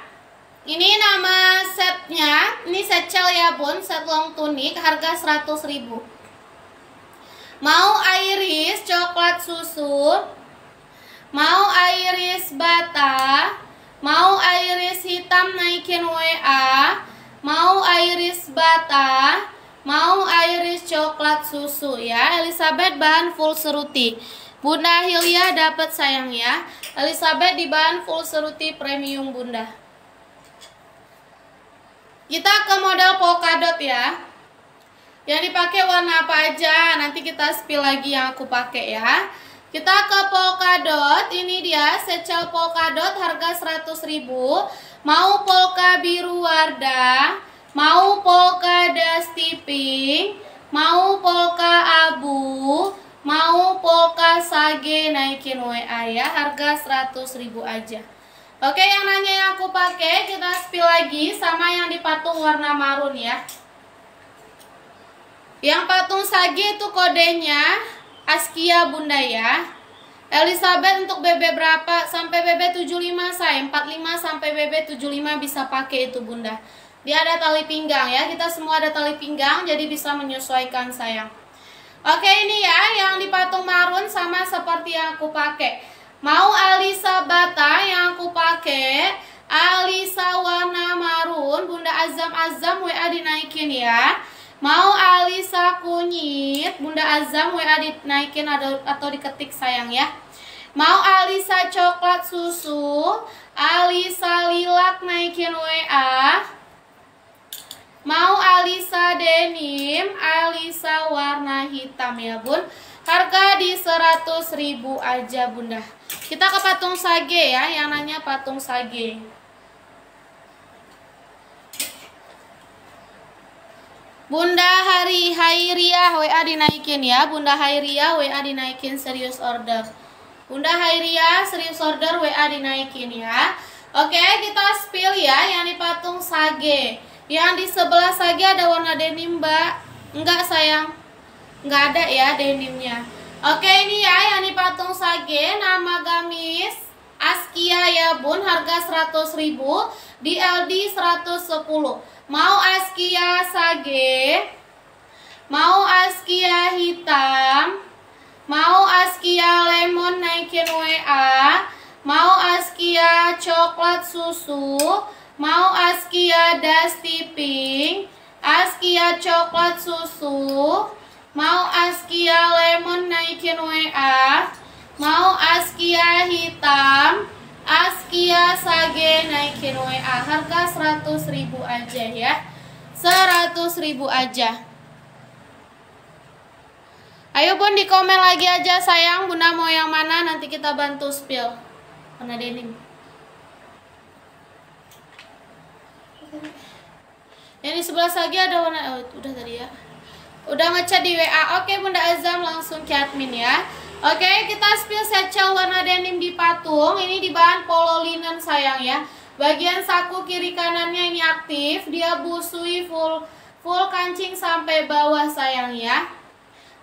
ini nama setnya, ini set cel ya bun, set long tunik, harga 100 ribu. Mau iris coklat susu, mau iris bata, mau iris hitam naikin WA, mau iris bata, mau iris coklat susu ya. Elizabeth bahan full seruti. Bunda Hilya dapat sayang ya. Elizabeth di bahan full seruti premium Bunda. Kita ke model polkadot ya. Yang dipakai warna apa aja? Nanti kita spill lagi yang aku pakai ya. Kita ke polkadot. Ini dia secel polkadot harga 100.000. Mau polka biru wardah, mau polka dusty pink, mau polka abu, mau polka sage naikin WA ya. Harga 100.000 aja. Oke, yang nanya yang aku pakai kita spill lagi sama yang dipatung warna marun ya. Yang patung sage itu kodenya Askia Bunda ya. Elizabeth untuk BB berapa? Sampai BB 75 saya. 45 sampai BB 75 bisa pakai itu Bunda. Dia ada tali pinggang ya. Kita semua ada tali pinggang jadi bisa menyesuaikan sayang. Oke ini ya yang di patung marun sama seperti yang aku pakai. Mau Alisa bata yang aku pakai. Alisa warna marun. Bunda Azam Azam WA dinaikin ya. Mau Alisa kunyit, Bunda Azam WA dinaikin atau diketik sayang ya. Mau Alisa coklat susu, Alisa lilac naikin WA. Mau Alisa denim, Alisa warna hitam ya bun. Harga di 100 ribu aja bunda. Kita ke patung sage ya, yang nanya patung sage. Bunda Hari Hairiah WA dinaikin ya. Bunda Hairiah WA dinaikin serius order. Bunda Hairiah serius order WA dinaikin ya. Oke kita spill ya yang di patung sage. Yang di sebelah sage ada warna denim mbak. Enggak sayang Enggak ada ya denimnya. Oke ini ya yang di patung sage. Nama gamis Askia ya bun harga 100 ribu Di LD 110 Mau askia sage, mau askia hitam, mau askia lemon naikin WA, mau askia coklat susu, mau askia dusty pink, askia coklat susu, mau askia lemon naikin WA, mau askia hitam, Askia Sage naikin WA harga 100 ribu aja ya 100 ribu aja. Ayo bun di komen lagi aja sayang bunda mau yang mana nanti kita bantu spill. Warna denim Yang di sebelah lagi ada warna oh, udah tadi ya Udah ngechat di WA Oke bunda Azam langsung ke admin ya Oke, kita spill satchel warna denim di patung. Ini di bahan polo linen sayang ya. Bagian saku kiri kanannya ini aktif. Dia busui full full kancing sampai bawah sayang ya.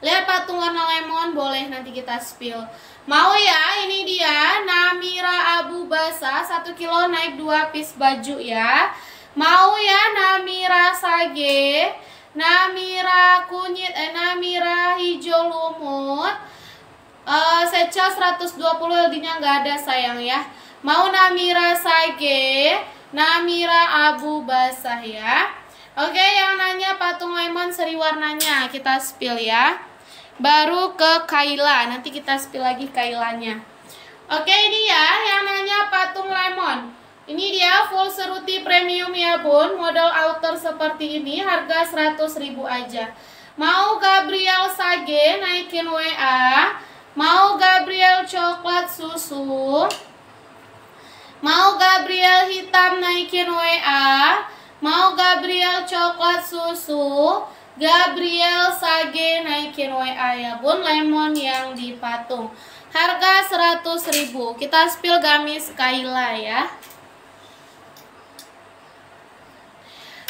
Lihat patung warna lemon boleh nanti kita spill. Mau ya, ini dia Namira Abu Basa 1 kilo naik 2 piece baju ya. Mau ya Namira Sage, Namira kunyit, eh Namira hijau lumut. Uh, Secha 120 LD-nya nggak ada sayang ya. Mau Namira Sage, Namira Abu Basah ya. Oke, yang nanya patung lemon seri warnanya kita spill ya. Baru ke Kaila, nanti kita spill lagi Kailanya. Oke, ini ya yang nanya patung lemon. Ini dia full seruti premium ya bun, model outer seperti ini, harga 100.000 aja. Mau Gabriel Sage naikin WA, Mau Gabriel coklat susu? Mau Gabriel hitam naikin WA? Mau Gabriel coklat susu? Gabriel sage naikin WA ya bun lemon yang di patung Harga 100 ribu Kita spill gamis Kaila ya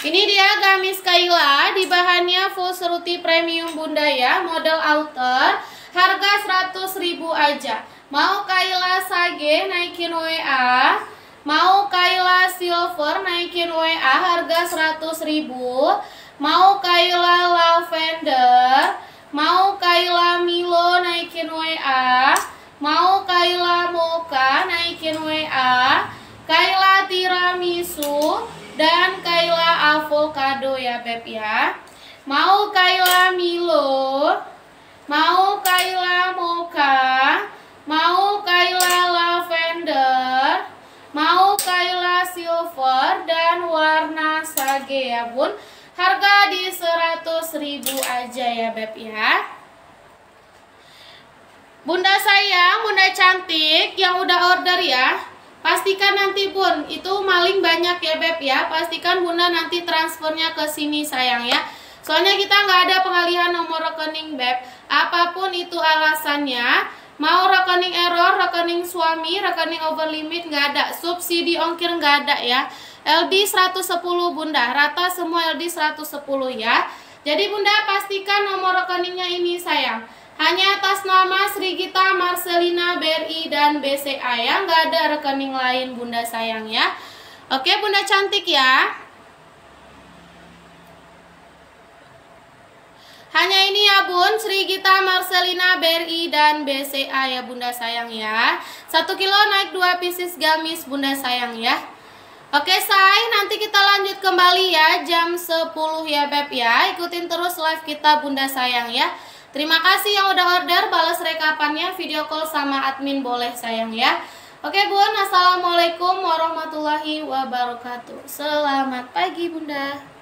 Ini dia gamis Kaila Di bahannya full seruti premium bunda ya Model outer Harga 100 ribu aja. Mau Kaila Sage naikin WA. Mau Kaila Silver naikin WA harga 100 ribu. Mau Kaila Lavender. Mau Kaila Milo naikin WA. Mau Kaila Mocha naikin WA. Kaila Tiramisu dan Kaila Avo avocado ya Beb ya. Mau Kayla Milo, mau Kayla Mocha, mau Kayla Lavender, mau Kayla Silver dan warna sage ya Bun. Harga di 100.000 aja ya Beb ya. Bunda sayang, bunda cantik yang udah order ya. Pastikan nanti bun, itu maling banyak ya beb ya. Pastikan bunda nanti transfernya ke sini sayang ya. Soalnya kita nggak ada pengalihan nomor rekening beb. Apa pun itu alasannya, mau rekening error, rekening suami, rekening over limit nggak ada. Subsidi ongkir nggak ada ya. LD 110 bunda, rata semua LD 110 ya. Jadi bunda pastikan nomor rekeningnya ini sayang. Hanya atas nama Sri Gita Marcelina BRI dan BCA ya, nggak ada rekening lain Bunda sayang ya. Oke Bunda cantik ya. Hanya ini ya bun, Sri Gita Marcelina BRI dan BCA ya bunda sayang ya. Satu kilo naik dua pieces gamis bunda sayang ya. Oke say, nanti kita lanjut kembali ya. Jam 10 ya beb ya. Ikutin terus live kita bunda sayang ya Terima kasih yang udah order, balas rekapannya, video call sama admin boleh sayang ya. Oke bun, assalamualaikum warahmatullahi wabarakatuh. Selamat pagi bunda.